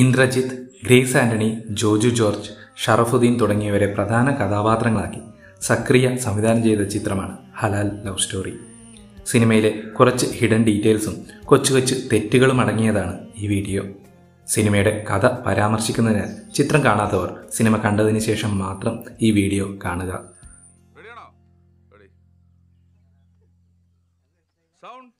ഇന്ദ്രജിത്ത് ഗ്രേസ് ആന്റണി ജോജു ജോർജ് ഷറഫുദ്ദീൻ തുടങ്ങിയവരെ പ്രധാന കഥാപാത്രങ്ങളാക്കി സക്രിയ സംവിധാനം ചെയ്ത ചിത്രമാണ് ഹലാൽ ലവ് സ്റ്റോറി. സിനിമയിലെ കുറച്ച് ഹിഡൻ ഡീറ്റെയിൽസും കൊച്ചു കൊച്ചു തെറ്റുകളും അടങ്ങിയതാണ് ഈ വീഡിയോ. സിനിമയുടെ കഥ പരാമർശിക്കുന്നതിനാൽ ചിത്രം കാണാത്തവർ സിനിമ കണ്ടതിന് ശേഷം മാത്രം ഈ വീഡിയോ കാണുക. സൗണ്ട്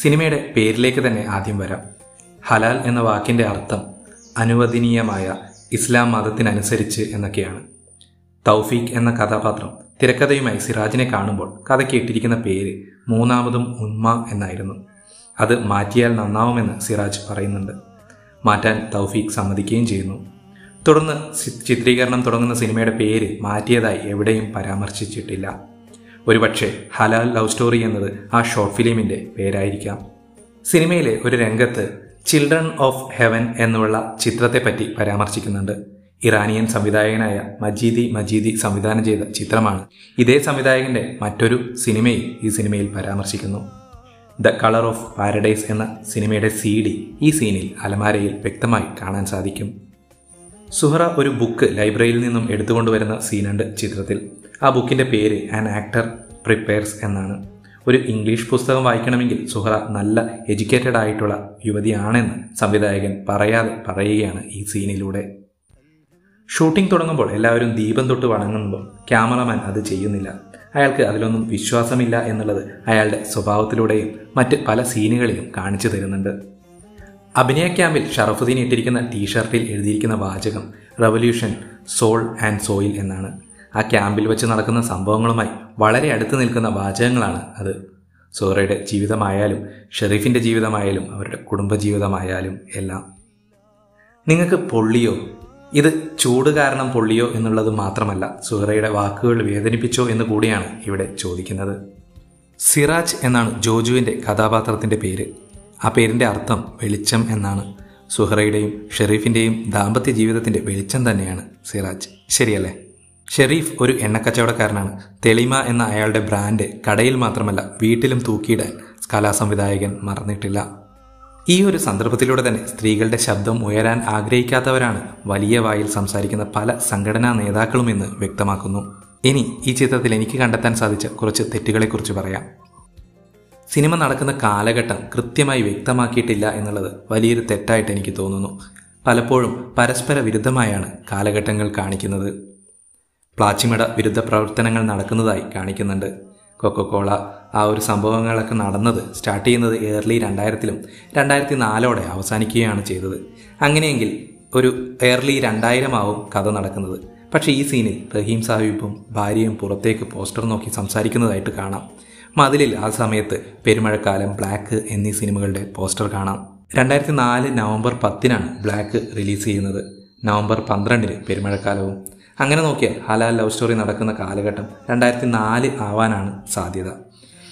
സിനിമയുടെ പേരിലേക്ക് തന്നെ ആദ്യം വരാം. ഹലാൽ എന്ന വാക്കിന്റെ അർത്ഥം അനുവദനീയമായ ഇസ്ലാം മതത്തിനനുസരിച്ച് എന്നൊക്കെയാണ്. തൗഫീഖ് എന്ന കഥാപാത്രം തിരക്കഥയുമായി സിറാജിനെ കാണുമ്പോൾ കഥയ്ക്ക് ഇട്ടിരിക്കുന്ന പേര് മൂന്നാമതും ഉന്മ എന്നായിരുന്നു. അത് മാറ്റിയാൽ നന്നാവുമെന്ന് സിറാജ് പറയുന്നുണ്ട്. മാറ്റാൻ തൗഫീഖ് സമ്മതിക്കുകയും ചെയ്യുന്നു. തുടർന്ന് ചിത്രീകരണം തുടങ്ങുന്ന സിനിമയുടെ പേര് മാറ്റിയതായി എവിടെയും പരാമർശിച്ചിട്ടില്ല. ഒരുപക്ഷെ ഹലാൽ ലവ് സ്റ്റോറി എന്നത് ആ ഷോർട്ട് ഫിലിമിന്റെ പേരായിരിക്കാം. സിനിമയിലെ ഒരു രംഗത്ത് ചിൽഡ്രൻ ഓഫ് ഹെവൻ എന്നുള്ള ചിത്രത്തെപ്പറ്റി പരാമർശിക്കുന്നുണ്ട്. ഇറാനിയൻ സംവിധായകനായ മജീദി മജീദി സംവിധാനം ചെയ്ത ചിത്രമാണ്. ഇതേ സംവിധായകന്റെ മറ്റൊരു സിനിമയും ഈ സിനിമയിൽ പരാമർശിക്കുന്നു. ദ കളർ ഓഫ് പാരഡൈസ് എന്ന സിനിമയുടെ സി ഈ സീനിൽ അലമാരയിൽ വ്യക്തമായി കാണാൻ സാധിക്കും. സുഹറ ഒരു ബുക്ക് ലൈബ്രറിയിൽ നിന്നും എടുത്തുകൊണ്ടുവരുന്ന സീനുണ്ട് ചിത്രത്തിൽ. ആ ബുക്കിന്റെ പേര് ആൻ ആക്ടർ പ്രിപ്പയർസ് എന്നാണ്. ഒരു ഇംഗ്ലീഷ് പുസ്തകം വായിക്കണമെങ്കിൽ സുഹറ നല്ല എഡ്യൂക്കേറ്റഡ് ആയിട്ടുള്ള യുവതിയാണെന്ന് സംവിധായകൻ പറയാതെ പറയുകയാണ് ഈ സീനിലൂടെ. ഷൂട്ടിംഗ് തുടങ്ങുമ്പോൾ എല്ലാവരും ദീപം തൊട്ട് വണങ്ങുമ്പോൾ ക്യാമറമാൻ അത് ചെയ്യുന്നില്ല. അയാൾക്ക് അതിലൊന്നും വിശ്വാസമില്ല എന്നുള്ളത് അയാളുടെ സ്വഭാവത്തിലൂടെയും മറ്റ് പല സീനുകളിലും കാണിച്ചു തരുന്നുണ്ട്. അഭിനയ ക്യാമ്പിൽ ഷറഫുദ്ദീൻ ഇട്ടിരിക്കുന്ന ടീഷർട്ടിൽ എഴുതിയിരിക്കുന്ന വാചകം റവല്യൂഷൻ സോൾ ആൻഡ് സോയിൽ എന്നാണ്. ആ ക്യാമ്പിൽ വെച്ച് നടക്കുന്ന സംഭവങ്ങളുമായി വളരെ അടുത്ത് നിൽക്കുന്ന വാചകങ്ങളാണ് അത്. സോറയുടെ ജീവിതമായാലും ഷെറീഫിന്റെ ജീവിതമായാലും അവരുടെ കുടുംബജീവിതമായാലും എല്ലാം. നിങ്ങൾക്ക് പൊള്ളിയോ? ഇത് ചൂട് കാരണം പൊള്ളിയോ എന്നുള്ളത് മാത്രമല്ല സുഹറയുടെ വാക്കുകൾ വേദനിപ്പിച്ചോ എന്ന് കൂടിയാണ് ഇവിടെ ചോദിക്കുന്നത്. സിറാജ് എന്നാണ് ജോജുവിന്റെ കഥാപാത്രത്തിന്റെ പേര്. ആ പേരിന്റെ അർത്ഥം വെളിച്ചം എന്നാണ്. സുഹറയുടെയും ഷെറീഫിന്റെയും ദാമ്പത്യ ജീവിതത്തിന്റെ വെളിച്ചം തന്നെയാണ് സിറാജ്. ശരിയല്ലേ? ഷെരീഫ് ഒരു എണ്ണക്കച്ചവടക്കാരനാണ്. തെളിമ എന്ന അയാളുടെ ബ്രാൻഡ് കടയിൽ മാത്രമല്ല വീട്ടിലും തൂക്കിയിടാൻ കലാസംവിധായകൻ മറന്നിട്ടില്ല. ഈ ഒരു സന്ദർഭത്തിലൂടെ തന്നെ സ്ത്രീകളുടെ ശബ്ദം ഉയരാൻ ആഗ്രഹിക്കാത്തവരാണ് വലിയ വായിൽ സംസാരിക്കുന്ന പല സംഘടനാ നേതാക്കളുമെന്ന് വ്യക്തമാക്കുന്നു. ഇനി ഈ ചിത്രത്തിൽ എനിക്ക് കണ്ടെത്താൻ സാധിച്ച കുറച്ച് തെറ്റുകളെക്കുറിച്ച് പറയാം. സിനിമ നടക്കുന്ന കാലഘട്ടം കൃത്യമായി വ്യക്തമാക്കിയിട്ടില്ല എന്നുള്ളത് വലിയൊരു തെറ്റായിട്ട് എനിക്ക് തോന്നുന്നു. പലപ്പോഴും പരസ്പര വിരുദ്ധമായാണ് കാലഘട്ടങ്ങൾ കാണിക്കുന്നത്. പ്ലാച്ചിമട വിരുദ്ധ പ്രവർത്തനങ്ങൾ നടക്കുന്നതായി കാണിക്കുന്നുണ്ട്. കൊക്കോകോള ആ ഒരു സംഭവങ്ങളൊക്കെ നടന്നത് സ്റ്റാർട്ട് ചെയ്യുന്നത് ഏർലി രണ്ടായിരത്തിലും രണ്ടായിരത്തി നാലോടെ അവസാനിക്കുകയാണ് ചെയ്തത്. അങ്ങനെയെങ്കിൽ ഒരു ഏർലി രണ്ടായിരമാവും കഥ നടക്കുന്നത്. പക്ഷേ ഈ സീനിൽ റഹീം സാഹിബും ഭാര്യയും പുറത്തേക്ക് പോസ്റ്റർ നോക്കി സംസാരിക്കുന്നതായിട്ട് കാണാം. മതിലിൽ ആ സമയത്ത് പെരുമഴക്കാലം ബ്ലാക്ക് എന്നീ സിനിമകളുടെ പോസ്റ്റർ കാണാം. രണ്ടായിരത്തി നാല് നവംബർ പത്തിനാണ് ബ്ലാക്ക് റിലീസ് ചെയ്യുന്നത്. നവംബർ പന്ത്രണ്ടിന് പെരുമഴക്കാലവും. അങ്ങനെ നോക്കിയാൽ ഹലാൽ ലവ് സ്റ്റോറി നടക്കുന്ന കാലഘട്ടം രണ്ടായിരത്തി നാല് ആവാനാണ് സാധ്യത.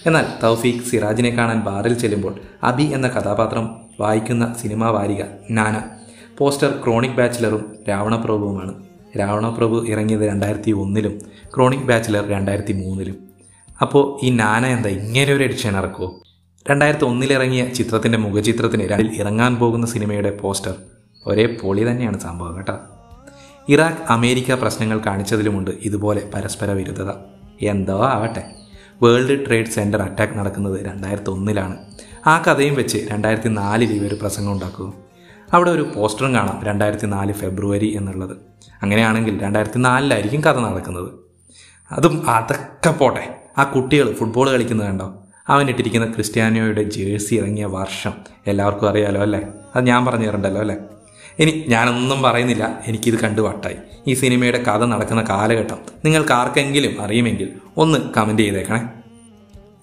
എന്നാൽ തൗഫീഖ് സിറാജിനെ കാണാൻ ബാറിൽ ചെല്ലുമ്പോൾ അബി എന്ന കഥാപാത്രം വായിക്കുന്ന സിനിമാ വാരിക നാന. പോസ്റ്റർ ക്രോണിക് ബാച്ചിലറും രാവണപ്രഭുവുമാണ്. രാവണപ്രഭു ഇറങ്ങിയത് രണ്ടായിരത്തി ഒന്നിലും ക്രോണിക് ബാച്ചിലർ രണ്ടായിരത്തി മൂന്നിലും. അപ്പോൾ ഈ നാന എന്താ ഇങ്ങനെ ഒരു എഡിഷൻ ഇറക്കുമോ രണ്ടായിരത്തി ഒന്നിലിറങ്ങിയ ചിത്രത്തിന്റെ മുഖചിത്രത്തിന് രണ്ടിൽ ഇറങ്ങാൻ പോകുന്ന സിനിമയുടെ പോസ്റ്റർ ഒരേ പൊളി തന്നെയാണ് സംഭവം കേട്ടോ. ഇറാഖ് അമേരിക്ക പ്രശ്നങ്ങൾ കാണിച്ചതിലുമുണ്ട് ഇതുപോലെ പരസ്പര വിരുദ്ധത. എന്തോ ആവട്ടെ. വേൾഡ് ട്രേഡ് സെന്റർ അറ്റാക്ക് നടക്കുന്നത് രണ്ടായിരത്തി ഒന്നിലാണ് ആ കഥയും വെച്ച് രണ്ടായിരത്തി നാലിൽ ഇവർ പ്രസംഗം ഉണ്ടാക്കുക അവിടെ ഒരു പോസ്റ്ററും കാണാം രണ്ടായിരത്തി നാല് ഫെബ്രുവരി എന്നുള്ളത്. അങ്ങനെയാണെങ്കിൽ രണ്ടായിരത്തി നാലിലായിരിക്കും കഥ നടക്കുന്നത്. അതും അതൊക്കെ പോട്ടെ. ആ കുട്ടികൾ ഫുട്ബോൾ കളിക്കുന്നത് കണ്ടോ? അവൻ ഇട്ടിരിക്കുന്ന ക്രിസ്ത്യാനിയോയുടെ ജേഴ്സി ഇറങ്ങിയ വർഷം. എല്ലാവർക്കും അറിയാലോ അല്ലേ? അത് ഞാൻ പറഞ്ഞു തരണ്ടല്ലോ അല്ലേ? ഇനി ഞാനൊന്നും പറയുന്നില്ല. എനിക്കിത് കണ്ടു വട്ടായി. ഈ സിനിമയുടെ കഥ നടക്കുന്ന കാലഘട്ടം നിങ്ങൾക്ക് ആർക്കെങ്കിലും അറിയുമെങ്കിൽ ഒന്ന് കമന്റ് ചെയ്തേക്കണേ.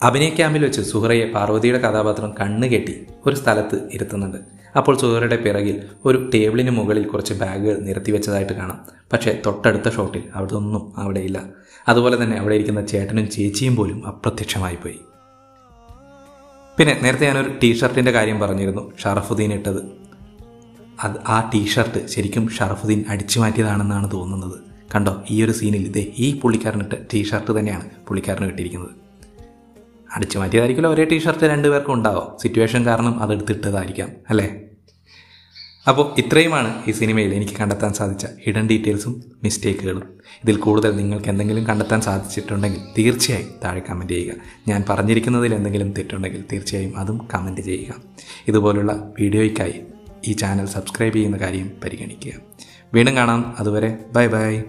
അഭിനയ ക്യാമ്പിൽ വെച്ച് സുഹറയെ പാർവതിയുടെ കഥാപാത്രം കണ്ണ് കെട്ടി ഒരു സ്ഥലത്ത് ഇരുത്തുന്നുണ്ട്. അപ്പോൾ സുഹറയുടെ പിറകിൽ ഒരു ടേബിളിന് മുകളിൽ കുറച്ച് ബാഗുകൾ നിരത്തി വെച്ചതായിട്ട് കാണാം. പക്ഷേ തൊട്ടടുത്ത ഷോട്ടിൽ അവിടെ ഒന്നും അവിടെയില്ല. അതുപോലെ തന്നെ അവിടെ ഇരിക്കുന്ന ചേട്ടനും ചേച്ചിയും പോലും അപ്രത്യക്ഷമായി പോയി. പിന്നെ നേരത്തെ ഞാനൊരു ടീഷർട്ടിന്റെ കാര്യം പറഞ്ഞിരുന്നു. ഷറഫുദ്ദീൻ ഇട്ടത്. അത് ആ ടീഷർട്ട് ശരിക്കും ഷറഫുദ്ദീൻ അടിച്ചു മാറ്റിയതാണെന്നാണ് തോന്നുന്നത്. കണ്ടോ? ഈ ഒരു സീനിൽ ഇതേ ഈ പുള്ളിക്കാരനിട്ട ടീഷർട്ട് തന്നെയാണ് പുള്ളിക്കാരന് കിട്ടിയിരിക്കുന്നത് അടിച്ചു മാറ്റിയതായിരിക്കുമല്ലോ ഒരേ ടീഷർട്ട് രണ്ടുപേർക്കും ഉണ്ടാവും. സിറ്റുവേഷൻ കാരണം അതെടുത്തിട്ടതായിരിക്കാം അല്ലേ? അപ്പോൾ ഇത്രയുമാണ് ഈ സിനിമയിൽ എനിക്ക് കണ്ടെത്താൻ സാധിച്ച ഹിഡൻ ഡീറ്റെയിൽസും മിസ്റ്റേക്കുകളും ഇതിൽ കൂടുതൽ നിങ്ങൾക്ക് എന്തെങ്കിലും കണ്ടെത്താൻ സാധിച്ചിട്ടുണ്ടെങ്കിൽ തീർച്ചയായും താഴെ കമന്റ് ചെയ്യുക. ഞാൻ പറഞ്ഞിരിക്കുന്നതിൽ എന്തെങ്കിലും തെറ്റുണ്ടെങ്കിൽ തീർച്ചയായും അതും കമന്റ് ചെയ്യുക. ഇതുപോലുള്ള വീഡിയോയ്ക്കായി ഈ ചാനൽ സബ്സ്ക്രൈബ് ചെയ്യുന്ന കാര്യം പരിഗണിക്കുക. വീണ്ടും കാണാം. അതുവരെ ബൈ ബൈ.